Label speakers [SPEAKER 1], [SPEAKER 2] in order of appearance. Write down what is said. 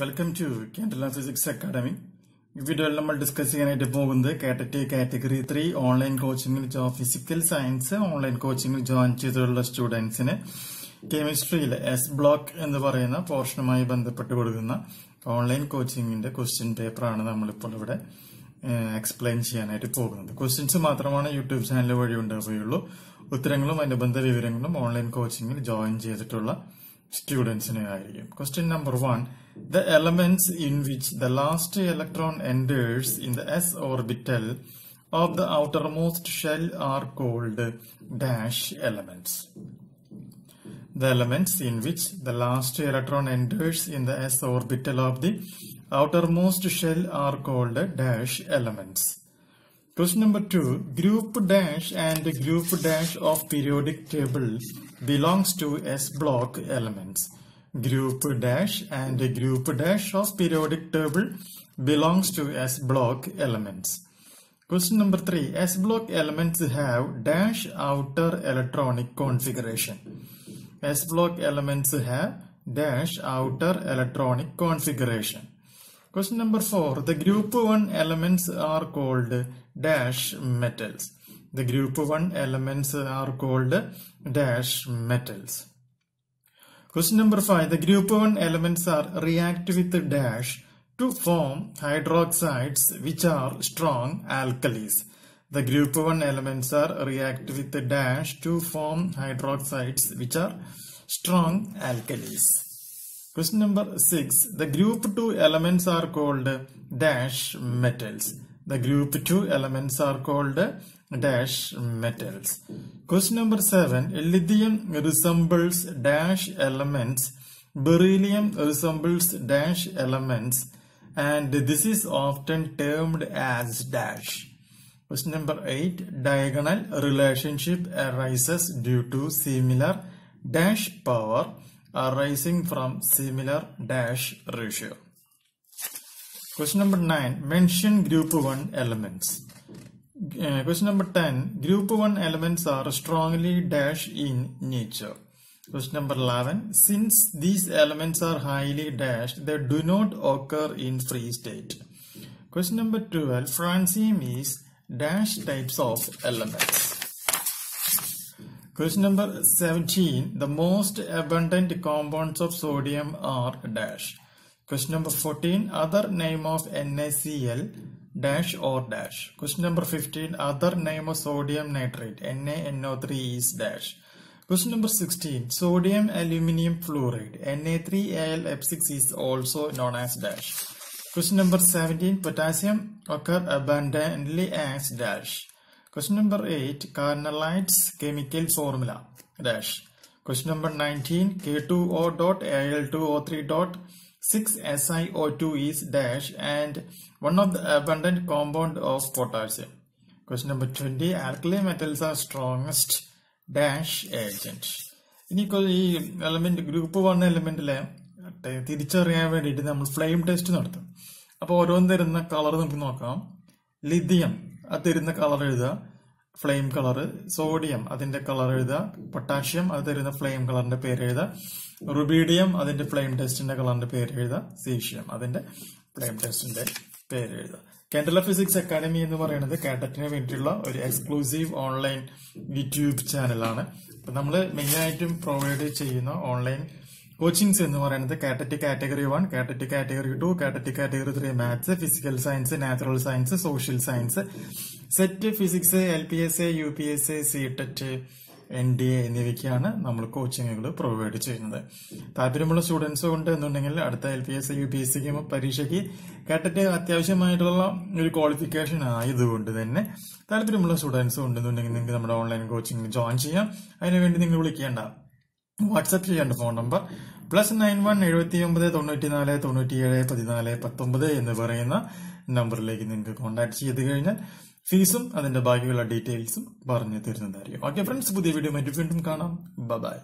[SPEAKER 1] Welcome to Kerala physics academy വീഡിയോയിൽ നമ്മൾ discuss ചെയ്യാനായിട്ട് പോകുന്നത് കാറ്റഗറി കാറ്റഗറി ത്രീ ഓൺലൈൻ കോച്ചിങ്ങിൽ ജോ ഫിസിക്കൽ സയൻസ് ഓൺലൈൻ കോച്ചിങ്ങിൽ ജോയിൻ ചെയ്തിട്ടുള്ള സ്റ്റുഡൻസിന് കെമിസ്ട്രിയിൽ എസ് ബ്ലോക്ക് എന്ന് പറയുന്ന പോർഷനുമായി ബന്ധപ്പെട്ട് കൊടുക്കുന്ന ഓൺലൈൻ കോച്ചിങ്ങിന്റെ ക്വസ്റ്റ്യൻ പേപ്പറാണ് നമ്മളിപ്പോൾ ഇവിടെ എക്സ്പ്ലെയിൻ ചെയ്യാനായിട്ട് പോകുന്നത്. ക്വസ്റ്റ്യൻസ് മാത്രമാണ് യൂട്യൂബ് ചാനൽ വഴി ഉണ്ടാവുകയുള്ളൂ. ഉത്തരങ്ങളും അനുബന്ധ വിവരങ്ങളും ഓൺലൈൻ കോച്ചിങ്ങിൽ ജോയിൻ ചെയ്തിട്ടുള്ള സ്റ്റുഡൻസിന് ആയിരിക്കും. Question number one The elements in which the last electron enters in the s orbital of the outermost shell are called dash elements. The elements in which the last electron enters in the s orbital of the outermost shell are called dash elements. Question number 2. Group dash and group dash of periodic table belongs to S block elements. Group dash and group dash of periodic table belongs to S block elements. Question number three, S block elements have dash outer electronic configuration. S block elements have dash outer electronic configuration. Question number four. The group 1 elements are called dash metals. The group 1 elements are called dash metals. Question number five. The group 1 elements are react with dash to form hydroxides which are strong alkalis. The group 1 elements are react with the dash to form hydroxides which are strong alkalis. Question number 6. The group 2 elements are called dash metals. The group 2 elements are called dash metals. Question number 7. Lithium resembles dash elements. Beryllium resembles dash elements. And this is often termed as dash. Question number 8. Diagonal relationship arises due to similar dash power arising from similar dash ratio. Question number 9. Mention group 1 elements. Uh, question number 10. Group 1 elements are strongly dash in nature. Question number 11. Since these elements are highly dashed, they do not occur in free state. Question number 12. Francium is dash types of elements. Question number 17. The most abundant compounds of sodium are dash. Question number 14. Other name of NaCl dash or dash. Question number 15. Other name of sodium nitrate NaNO3 is dash. Question number 16. Sodium aluminium fluoride Na3AlF6 is also known as dash. Question number 17. Potassium occur abundantly as dash. Question number 8. Carnallites chemical formula dash. Question number 19. K2O dot Al2O3 dot 6SiO2 is dash and one of the abundant compound of potassium. Question number 20. Alkali metals are strongest dash agent. ഇനി ഈ element group one എലമെന്റിലെ തിരിച്ചറിയാൻ വേണ്ടിയിട്ട് നമ്മൾ flame test നടത്തും അപ്പോൾ ഓരോന്ന് തരുന്ന colour നമുക്ക് നോക്കാം ലിഥിയം അത് തരുന്ന കളർ എഴുതുക ഫ്ലെയിം കളർ സോഡിയം അതിന്റെ കളർ എഴുതുക. പൊട്ടാഷ്യം അത് തരുന്ന ഫ്ലെയിം കളറിന്റെ പേര് എഴുതുക. റുബീഡിയം അതിന്റെ ഫ്ലെയിം ടെസ്റ്റിന്റെ കളറിന്റെ പേര് എഴുതുക. സീഷ്യം അതിന്റെ ഫ്ലെയിം ടെസ്റ്റിന്റെ പേര് എഴുതുക. കേരള ഫിസിക്സ് അക്കാദമി എന്ന് പറയുന്നത് കേഡറ്റിന് വേണ്ടിയിട്ടുള്ള ഒരു എക്സ്ക്ലൂസീവ് ഓൺലൈൻ യൂട്യൂബ് ചാനലാണ് നമ്മൾ മെയിൻ ആയിട്ടും പ്രൊവൈഡ് ചെയ്യുന്ന ഓൺലൈൻ കോച്ചിങ്സ് എന്ന് പറയുന്നത് കാറ്ററ്റി കാറ്റഗറി വൺ കാറ്ററ്റി category two കാറ്ററ്റി category three maths physical science natural science social science. SET physics L P S A U P S A C TET N D A എന്നിവയ്ക്കാണ് നമ്മൾ കോച്ചിങ്ങുകൾ provide ചെയ്യുന്നത്. താല്പര്യമുള്ള students ഉണ്ട് എന്നുണ്ടെങ്കിൽ അടുത്ത L P S U P S സിക്ക് പരീക്ഷയ്ക്ക് കാറ്ററ്റ് അത്യാവശ്യമായിട്ടുള്ള ഒരു ക്വാളിഫിക്കേഷൻ ആയതുകൊണ്ട് തന്നെ താല്പര്യമുള്ള സ്റ്റുഡൻസ് ഉണ്ടെന്നുണ്ടെങ്കിൽ നിങ്ങൾക്ക് നമ്മുടെ ഓൺലൈൻ കോച്ചിങ് ജോയിൻ ചെയ്യാം. അതിനുവേണ്ടി നിങ്ങൾ വിളിക്കേണ്ട. വാട്സപ്പ് ചെയ്യേണ്ട phone number. Plus nine one എഴുപത്തി ഒമ്പത് തൊണ്ണൂറ്റി നാല് തൊണ്ണൂറ്റിയേഴ് പതിനാല് പത്തൊമ്പത് എന്ന് പറയുന്ന നമ്പറിലേക്ക് നിങ്ങൾക്ക് കോൺടാക്ട് ചെയ്ത് കഴിഞ്ഞാൽ ഫീസും അതിന്റെ ബാക്കിയുള്ള ഡീറ്റെയിൽസും പറഞ്ഞു തരുന്നതായിരിക്കും. ഓക്കെ ഫ്രണ്ട്സ് പുതിയ വീഡിയോ മറ്റു വീണ്ടും കാണാം. ബൈ